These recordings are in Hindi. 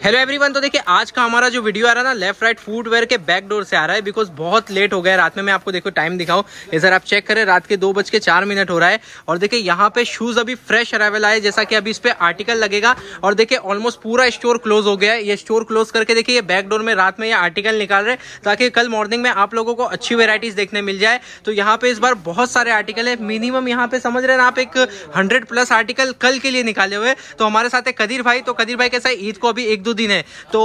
हेलो एवरीवन तो देखिए, आज का हमारा जो वीडियो आ रहा है ना लेफ़्ट राइट फुटवेयर के बैक डोर से आ रहा है बिकॉज़ बहुत लेट हो गया रात में मैं आपको देखो टाइम दिखाऊँ। सर आप चेक करें, रात के दो बज के चार मिनट हो रहा है। और देखिए, यहाँ पे शूज़ अभी फ्रेश अराइवल आए, जैसा कि अभी इस पर आर्टिकल लगेगा। और देखिए ऑलमोस्ट पूरा स्टोर क्लोज हो गया है। ये स्टोर क्लोज करके देखिए, ये बैक डोर में रात में ये आर्टिकल निकाल रहे ताकि कल मॉर्निंग में आप लोगों को अच्छी वेराइटीज देखने मिल जाए। तो यहाँ पे इस बार बहुत सारे आर्टिकल है। मिनिमम यहाँ पे समझ रहे हैं आप एक हंड्रेड प्लस आर्टिकल कल के लिए निकाले हुए तो हमारे साथ है कदीर भाई। तो कदीर भाई, कैसा ईद को अभी एक दो दिन है तो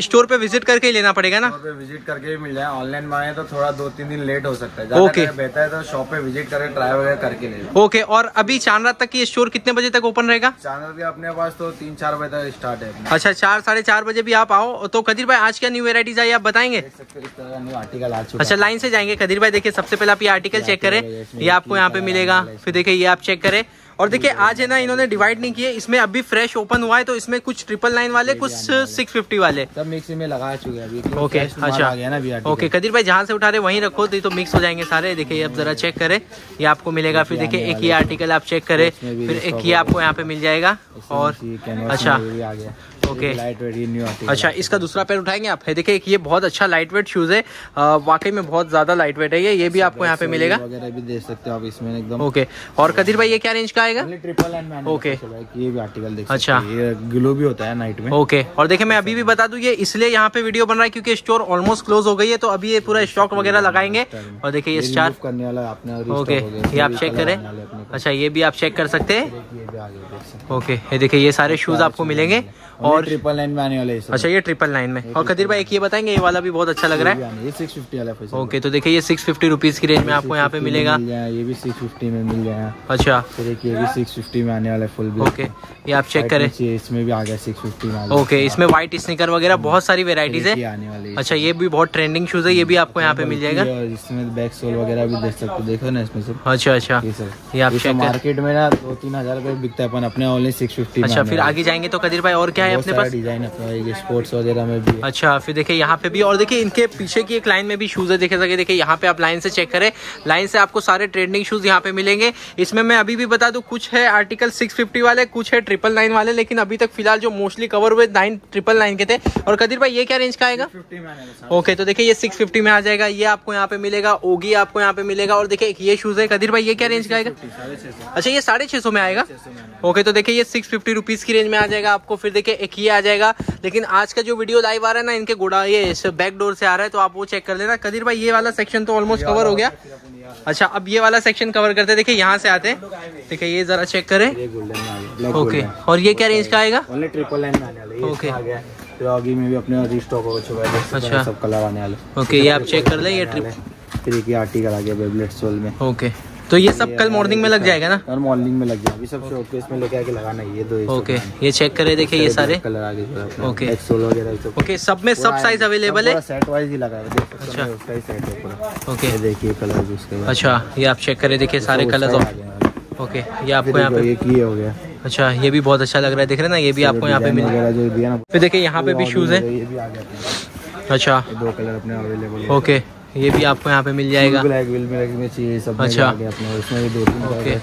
स्टोर पे विज़िट करके ही लेना पड़ेगा ना? पे विज़िट करके भी मिल जाए। ऑनलाइन मांगे तो थोड़ा दो तीन दिन लेट हो सकता है. टाइम बेहतर है तो शॉप पे विज़िट करके ट्राई वगैरह करके ले ओके और अभी चाँद रात तक ये स्टोर कितने बजे तक ओपन रहेगा? भी अपने पास तो तीन चार बजे तक स्टार्ट है। अच्छा चार साढ़े चार बजे भी आप आओ। तो कदीर भाई आज क्या न्यू वेराइटीज आई आप बताएँगे? हो आर्टिकल आ चुका अच्छा लाइन से जाएँगे। कदीर भाई देखिए सबसे पहले आप ये आर्टिकल चेक करें। ये आपको यहाँ पे मिलेगा। फिर देखिए ये आप चेक करें। और देखिए आज है ना इन्होंने डिवाइड नहीं किए इसमें अभी फ्रेश ओपन हुआ है तो इसमें कुछ ट्रिपल नाइन वाले कुछ सिक्स फिफ्टी वाले। सब मिक्स में लगा चुके हैं अभी ओके अच्छा। आ गया ना अभी ओके कदीर भाई जहाँ से उठा रहे वहीं रखो तो तो मिक्स हो जाएँगे सारे। देखिए अब आप जरा चेक करें ये आपको मिलेगा फिर देखिये एक ही आर्टिकल आप चेक करे फिर एक ही ये आपको यहाँ पे मिल जाएगा और अच्छा। Okay light weight new article अच्छा इसका दूसरा पैर उठाएँगे आप? है देखिए ये बहुत अच्छा लाइट वेट शूज़ है वाकई में बहुत ज़्यादा लाइट वेट है ये। ये भी आपको यहाँ पे मिलेगा। वगैरह भी देख सकते हो आप इसमें एकदम। ओके और कदीर भाई ये क्या रेंज का आएगा? Triple and Okay. ये भी आर्टिकल देख अच्छा। ये ग्लो भी होता है नाइट में। ओके और देखिए मैं अभी भी बता दूँ ये इसलिए यहाँ पे वीडियो बन रहा है क्योंकि स्टोर ऑलमोस्ट क्लोज हो गई है तो अभी ये पूरा स्टॉक वगैरह लगाएँगे। और देखिए ये स्टार करने वाला अपने ओके ये आप चेक करें। अच्छा ये भी आप चेक कर हैं? सकते हो। ओके ये देखिए ये सारे शूज़ आपको मिलेंगे। और ट्रिपल एंड में आने वाले अच्छा ये ट्रिपल नाइन में। और कदीर भाई एक ये बताएँगे ये वाला भी बहुत अच्छा लग रहा है। ये सिक्स फिफ्टी वाला ओके तो देखिए ये सिक्स फिफ्टी रुपीज़ की रेंज में आपको यहाँ पे मिलेगा। ये भी सिक्स फिफ्टी में मिल जाए अच्छा। ये भी सिक्स फिफ्टी में आने वाला है फुल ओके ये आप चेक करें। इसमें भी आ गया सिक्स फिफ्टी में ओके इसमें व्हाइट स्निकर वगैरह बहुत सारी वेराइटीज है। आने वाली अच्छा ये भी बहुत ट्रेंडिंग शूज़ है ये भी आपको यहाँ पे मिल जाएगा। इसमें बैक सोल वगैरह भी देख सकते देखो ना इसमें सब। अच्छा अच्छा। ये आप चेक मार्केट में ना दो तीन हज़ार रुपए बिकता है अपन अपने ओनली सिक्स फिफ्टी अच्छा फिर आगे जाएँगे तो कदीर भाई और क्या है अपने पास? डिज़ाइन अपने स्पोर्ट्स वगैरह में भी अच्छा फिर देखिए यहाँ पे भी और देखिए इनके पीछे की एक लाइन में भी शूज़ है देखे सके देखिए यहाँ पे आप लाइन से चेक करें लाइन से आपको सारे ट्रेंडिंग शूज़ यहाँ पे मिलेंगे। इसमें मैं अभी भी बता दूँ कुछ है आर्टिकल 650 वाले कुछ है ट्रिपल नाइन वाले लेकिन अभी तक फ़िलहाल जो मोस्टली कवर हुए नाइन ट्रिपल नाइन के थे। और कदीर भाई ये क्या रेंज का आएगा? 50 में आने वाला ओके तो देखिए ये 650 में आ जाएगा ये आपको यहाँ पे मिलेगा ओगी आपको यहाँ पे मिलेगा और देखिए ये शूज़ है कदीर भाई ये क्या रेंज का आएगा? साढ़े छह सौ। अच्छा ये साढ़े छह सौ में आएगा? ओके तो देखिए ये सिक्स फिफ्टी रुपीज़ की रेंज में आ जाएगा आपको फिर देखिए एक ये आ जाएगा। लेकिन आज का जो वीडियो लाइव आ रहा है ना इनके गोडा ये बैक डोर से आ रहा है तो आप वो चेक कर लेना। कदीर भाई ये वाला सेक्शन तो ऑलमोस्ट कवर हो गया। अच्छा अब ये वाला सेक्शन कवर करते देखिए यहाँ से आते देखिए ये जरा चेक करें। ओके और ये क्या रेंज का आएगा? ट्रिपल लाइन में भी अपने रिस्टॉक हो चुका है अच्छा। सब कलर आने वाले। ओके ये आप चेक कर ले ये ट्रिप फिर एक आर्टिकल आ गया बेबलेट सोल में। ओके तो ये सब कल मॉर्निंग में लग जाएगा ना? और मॉर्निंग में लग गया अभी सब शॉप इसमें लेके आके लगाना ये दो ओके ये चेक करे देखिए ये सारे? कलर आ गए Okay. वगैरह ओके सब। में सब साइज़ अवेलेबल है? सेट वाइज ही लगा है। देख अच्छा। ओके ये देखिए कलर उसके अच्छा ये आप चेक करे देखिए सारे कलर ओके ये आपको यहाँ पे ये हो गया। अच्छा ये भी बहुत अच्छा लग रहा है। देख रहे हैं ना ये भी आपको यहाँ पे मिल ना फिर देखिए यहाँ पे भी शूज़ है। गया अच्छा। दो कलर अपने अवेलेबल ओके ये भी आपको यहाँ पे मिल जाएगा। ब्लैक विल में में चाहिए सब अच्छा। अपने उसमें भी दो तीन ओके।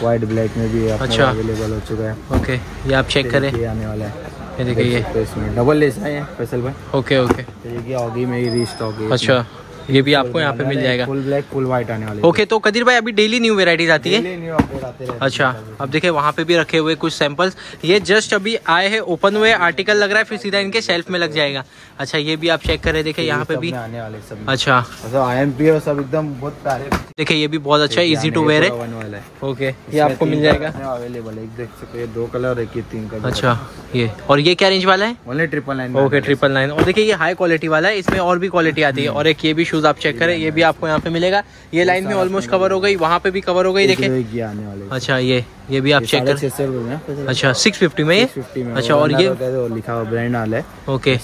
व्हाइट ब्लैक में भी अच्छा। अवेलेबल हो चुका है। ओके ये आप चेक करें। ये आने वाला है। ये देखिए ये। इसमें। डबल लेस है हैं फैसल भाई। ओके ओके तो ये आ गई मेरी रीस्टॉक अच्छा। ये भी आपको यहाँ पे मिल जाएगा। फुल ब्लैक फुल व्हाइट आने वाले ओके तो कदीर भाई अभी डेली न्यू वेराइटीज आती है। अच्छा अब देखिए वहाँ पे भी रखे हुए कुछ सैंपल्स ये जस्ट अभी आए हैं ओपन हुए आर्टिकल लग रहा है फिर सीधा इनके शेल्फ में लग जाएगा। अच्छा ये भी आप चेक करें देखिए यहाँ पे भी। आने वाले सब अच्छा। आई एम पी और सब एकदम बहुत प्यारे। देखिए ये भी बहुत अच्छा है। इजी टू वेयर है। ओके ये आपको मिल जाएगा। अवेलेबल है। देख दो कलर एक तीन कलर अच्छा। ये। और ये क्या रेंज वाला है? Only triple nine okay triple nine और देखिए ये हाई क्वालिटी वाला है इसमें और भी क्वालिटी आती है। और एक ये भी शूज़ आप चेक करें ये भी आपको यहाँ पे मिलेगा। ये लाइन में ऑलमोस्ट कवर हो गई वहाँ पे भी कवर हो गई देखिए अच्छा ये ये भी आप चेक कर। अच्छा सिक्स फिफ्टी में ये? अच्छा और ये? लिखा हुआ ब्रांड वाला है। ओके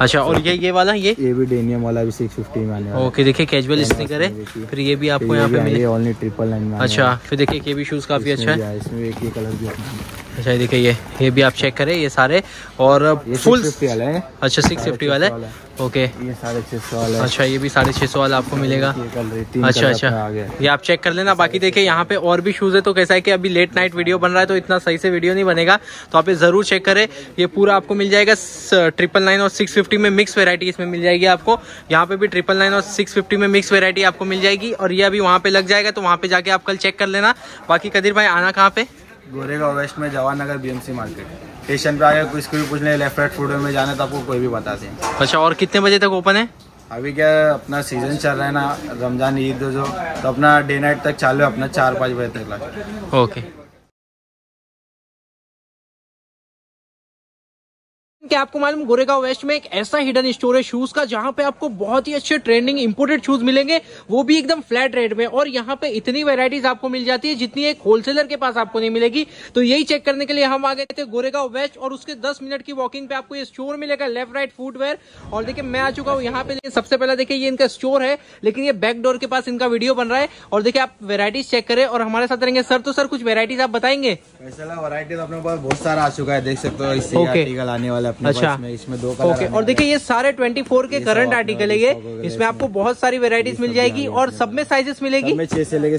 अच्छा और ये ये वाला ये? ये भी डेनियम वाला भी सिक्स फिफ्टी में आने वाला ओके देखिए कैजुअल स्निकर है फिर ये भी आपको यहाँ पे मिले ओनली ट्रिपल नाइन अच्छा फिर देखिए ये भी शूज़ काफ़ी अच्छा है। इसमें एक ये कलर भी अच्छा ये देखिए ये ये भी आप चेक करें ये सारे और ये फुल 650 वाला है। अच्छा सिक्स फिफ्टी वाला? है ओके ये साढ़े छः सौ वाला। अच्छा ये भी साढ़े छः सौ वाला आपको मिलेगा। अच्छा अच्छा। ये आप चेक कर लेना बाकी देखिए यहाँ पे और भी शूज़ है तो कैसा है कि अभी लेट नाइट वीडियो बन रहा है तो इतना सही से वीडियो नहीं बनेगा तो आप ये ज़रूर चेक करें। ये पूरा आपको मिल जाएगा ट्रिपल नाइन और सिक्स फिफ्टी में मिक्स वेरायटी इसमें मिल जाएगी आपको। यहाँ पे भी ट्रिपल नाइन और सिक्स फिफ्टी में मिक्स वेरायटी आपको मिल जाएगी और ये अभी वहाँ पे लग जाएगा तो वहाँ पे जाके आप कल चेक कर लेना। बाकी कदीर भाई आना कहाँ पे? गोरेगांव वेस्ट में Jawahar Nagar BMC market. Station पे आगे कुछ भी पूछ ले लेफ़्ट राइट फ़ूड में जाना तो आपको कोई भी बता दें। अच्छा और कितने बजे तक ओपन है? अभी क्या अपना सीज़न चल रहा है ना रमज़ान ईद जो तो अपना डे नाइट तक चालू है अपना चार पाँच बजे तक ओके क्या आपको मालूम गोरेगांव वेस्ट में एक ऐसा हिडन स्टोर है शूज़ का जहाँ पे आपको बहुत ही अच्छे ट्रेंडिंग इंपोर्टेड शूज़ मिलेंगे। वो भी एकदम फ्लैट रेट में और यहाँ पे इतनी वेराइटीज आपको मिल जाती है जितनी एक होलसेलर के पास आपको नहीं मिलेगी। तो यही चेक करने के लिए हम आ गए थे गोरेगांव वेस्ट और उसके 10 मिनट की वॉकिंग पे आपको ये स्टोर मिलेगा लेफ़्ट राइट फुटवेयर और देखिए मैं आ चुका हूँ यहाँ पे। सबसे पहले देखिए ये इनका स्टोर है लेकिन ये बैक डोर के पास इनका वीडियो बन रहा है। और देखिए आप वेराइटीज चेक करें और हमारे साथ रहेंगे। सर तो सर कुछ वेराइटीज आप बताएँगे? वैसे अपने पास बहुत सारा आ चुका है देख सकते हो इससे आर्टिकल आने वाला है। अपने अच्छा। पास में इसमें दो कलर ओके और देखिए ये सारे 24 के करंट आर्टिकल है ये। इसमें आपको बहुत सारी वेराइटीज मिल जाएगी और सब में साइजेस मिलेगी। में छह से लेके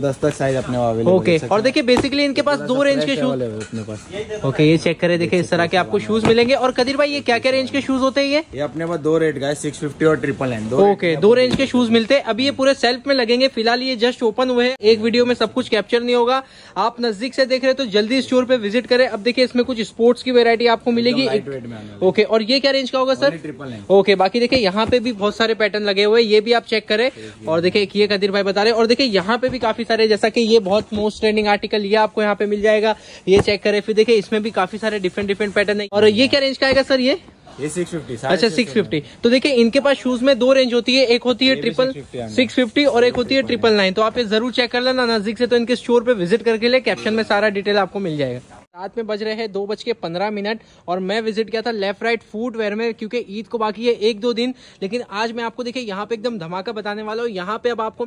दस तक साइज़ अपने ओके और देखिए बेसिकली इनके पास दो रेंज के शूज़ अपने पास। ओके ये चेक करें देखिए इस तरह के आपको शूज़ मिलेंगे। और कदीर भाई ये क्या क्या रेंज के शूज़ होते हैं ये? अपने पास दो रेट का सिक्स फिफ्टी और ट्रिपल नाइन दो ओके दो रेंज के शूज़ मिलते हैं। अभी ये पूरे सेल्फ में लगेंगे फ़िलहाल ये जस्ट ओपन हुए हैं। एक वीडियो में सब कुछ कैप्चर नहीं होगा। आप नज़दीक से देख रहे हैं तो जल्दी स्टोर पे विज़िट करें। अब देखिए इसमें कुछ स्पोर्ट्स की वेरायटी आपको मिलेगी। वेट में आने ओके और ये क्या रेंज का होगा सर ट्रिपल ओके बाकी देखिए यहाँ पे भी बहुत सारे पैटर्न लगे हुए ये भी आप चेक करें। और देखिए ये कदीर भाई बता रहे और देखिए यहाँ पे भी काफ़ी सारे जैसा कि ये बहुत मोस्ट ट्रेंडिंग आर्टिकल ये आपको यहाँ पे मिल जाएगा ये चेक करें। फिर देखिए इसमें भी काफ़ी सारे डिफरेंट डिफरेंट पैटर्न है। और ये क्या रेंज का आएगा सर ये? ये सिक्स फिफ्टी अच्छा सिक्स फिफ्टी तो देखिए इनके पास शूज़ में दो रेंज होती है एक होती है ट्रिपल 650 सिक्स फिफ्टी और एक होती है ट्रिपल नाइन तो आप ये ज़रूर चेक कर लेना नज़दीक से तो इनके स्टोर पे विज़िट करके ले कैप्शन में सारा डिटेल आपको मिल जाएगा। रात में बज रहे हैं दो बज के पंद्रह मिनट और मैं विज़िट किया था लेफ़्ट राइट फ़ूड वेयर में क्योंकि ईद को बाकी है एक दो दिन, लेकिन आज मैं आपको देखिए यहाँ पे एकदम धमाका बताने वाला हूँ। यहाँ पे अब आपको